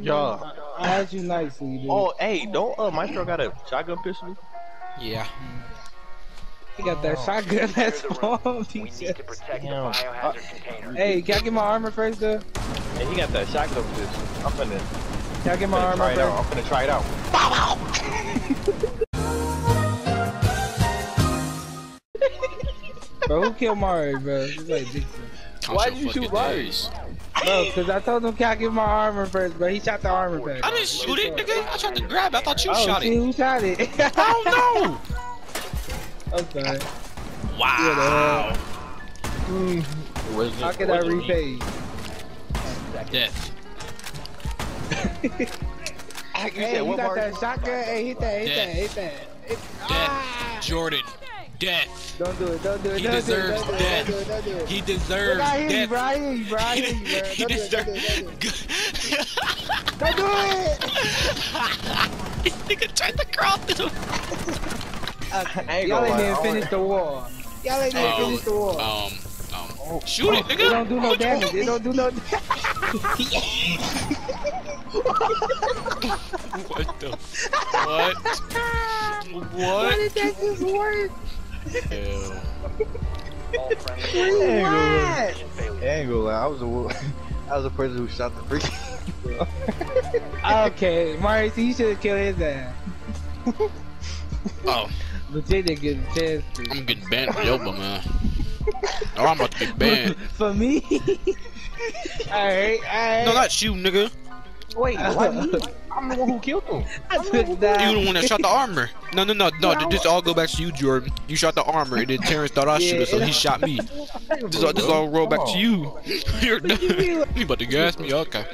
Y'all. I asked you nicely, dude. Oh, hey, don't uh, Maestro got a shotgun pistol? Yeah. he got that shotgun that's on. We need to protect the Damn. biohazard container. Hey, can I get my armor first, though? Hey, he got that shotgun pistol. I'm finna, Can I get my finna armor try it out. first? I'm finna try it out. Bro, who killed Mario, bro? It's like Dixon. Why your did you shoot fucking Mario? Days. Bro, cause I told him can I give my armor first, but He shot the armor back. I didn't shoot it, nigga. I tried to grab it. I thought you oh, shot see it. who shot it? I don't know. I'm sorry. Wow. It wasn't- How can I wasn't repay? Death. You Hey, said you got that shotgun? Hey, hit that, hit Death. that, hit that. Hit- Death. Ah! Jordan. Death. Don't do it, don't do it, He don't do it, deserves don't do it, death. don't do it, don't do it. He deserves I hear you, death. bro. I hear you, bro. I hear you, bro. He Don't do it, don't do deserves. it, don't do it. Don't do it! This nigga tried to crawl through. Y'all ain't even finished the wall. Y'all ain't even Um, finished the wall. Um, um, shoot it, It nigga. don't do no damage. It don't do no damage. What the? What? Why What? did that just work? Hell. All friendly Where you at? mission failure. I ain't gonna lie, I was the one- I was the person who shot the freak. Okay, Mario, so you should have killed his ass. Oh, Legit didn't get a chance to. I'm getting banned for Yoba, man. Oh, I'm about to get banned. For me? alright, alright. No, not you, nigga. Wait, why me? I'm the one who killed him. I took You that. the one that shot the armor. No, no, no, no. This all go back to you, Jordan. You shot the armor, and then Terrence thought I shoot it, so he shot me. This all, this all roll back to you. You're done. You about to gas me? Okay.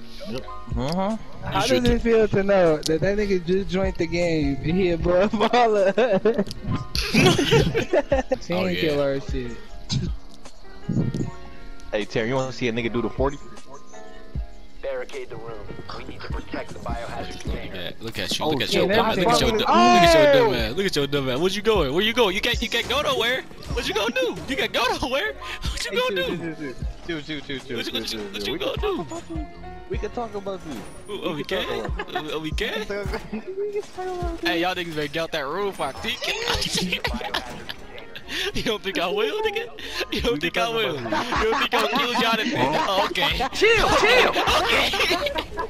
Uh-huh. How should does it feel to know that that nigga just joined the game and he above all of us? She Oh, yeah. kill our shit. Hey, Terry, you want to see a nigga do the 40? Barricade the room. We need to protect the biohazard Look container. at, look at you. Oh, Look at shit, your dumb Look at your, fucking- dumb- look at your dumb Oh! ass. Look at your dumb ass. Where you going? Where you going? You can't. You can't go nowhere. What you gonna do? You can't go nowhere. What you gonna do? Two, two, two, two, What you, two, what you, what you gonna do? talk about this. We can talk about this. Oh, oh, we can? Oh, we can? Hey, y'all niggas better get out that room for I think. Biohazard container. You don't think I will, nigga? You don't think I will? You don't think I'll kill Jonathan? Oh, okay. Chill, chill. Okay.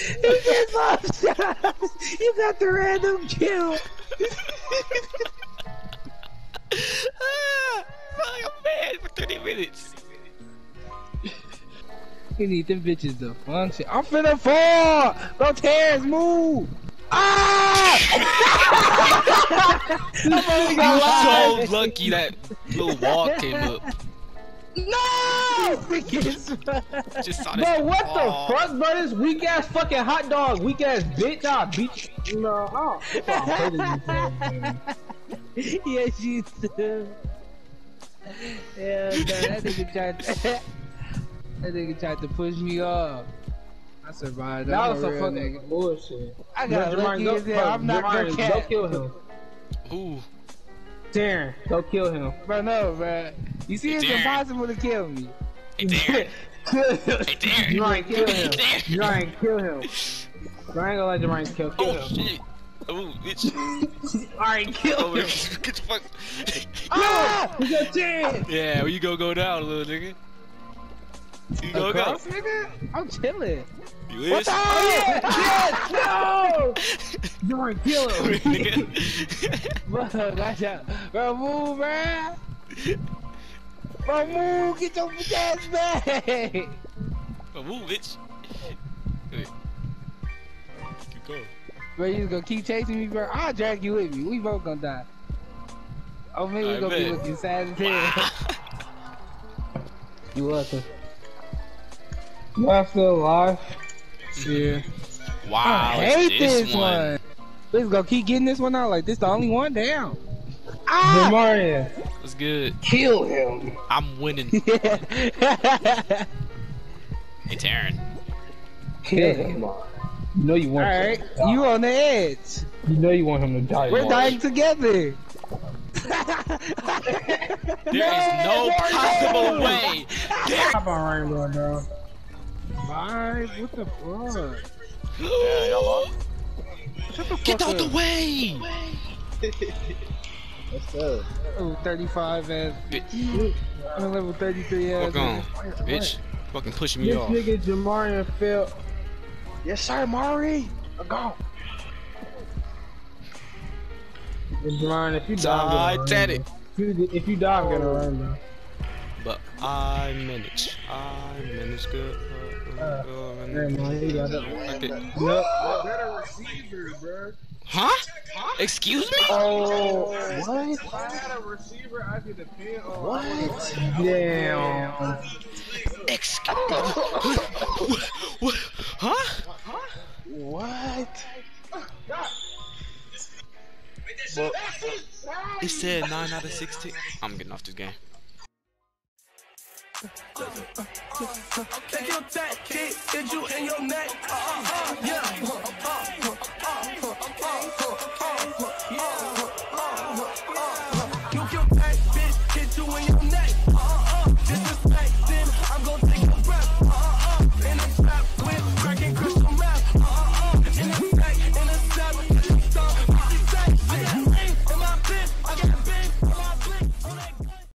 You get five shots. You got the random kill. You need them bitches to function. I'm finna fall. Go Terrence, move. Ah! I'm You lie. so lucky that little wall came up. No! Just saw this. Bro, what Oh. the fuck, bro? This weak ass fucking hot dog, weak ass bitch. I beat you. No, oh, yes, you do. Yeah, no, that nigga tried. To, that nigga tried to push me off. I survived. that I'm was some fucking nigga. bullshit. I got Bro, lucky Jermaine, as go- hell. bro, I'm not Jermaine, gonna Go kill him. Ooh. Darren, go kill him. Bro, no, bro. You see, it's Darren. impossible to kill me. Hey, Darren. Hey, Darren. You ain't kill him. Darren. You ain't kill him. I ain't gonna let Jermaine kill, kill Oh, him. shit. Oh, bitch. Alright, kill Oh, him. get the fuck. Ah! You got chance. Yeah, where you gonna go down, little nigga? You gonna go? Nigga? I'm chilling. You is? Oh, yeah! No! Jermaine, kill him. Nigga. Bro, watch out. Bro, move, bro. Bro, move. Get your bitch ass back. Oh, move, bitch. Wait. Keep going. Bro, you just gonna keep chasing me, bro? I'll drag you with me. We both gonna die. Oh, maybe we I gonna be bet. looking sad as hell. You welcome. You are still alive? Yeah. Wow, I hate this one. We just gonna keep getting this one out like this the only one down. Ah! Demarius, What's good? kill him. I'm winning. Hey, Taryn. Kill him. You know you want Alright, him to die. you on the edge. You know you want him to die. We're Mark. dying together. There is no possible way. There. Hop on Rainbow, bro. Bye. What the fuck? Yeah, y'all lost. Shut the fuck Get out up. the way. What's up? Level 35 ass. Bitch. I'm level 33 ass. Fuck on, nigga. bitch. Fucking pushing me This off. nigga Jamarian fell. Yes, sir, Mari. Go. Jamarian, if you die, I'm getting a Titanic. rainbow. If you, if die, I'm getting a rainbow. But I manage. I manage good. Uh, Uh, uh, uh, man, you got. Okay. Nope. Better receiver, bro. Huh? Excuse me? Oh, what? If I had a receiver, I could depend on. What? Damn. Excuse What? Huh? What? It said 9 out of 16. I'm getting off this game. Take your tactic, get you in your neck.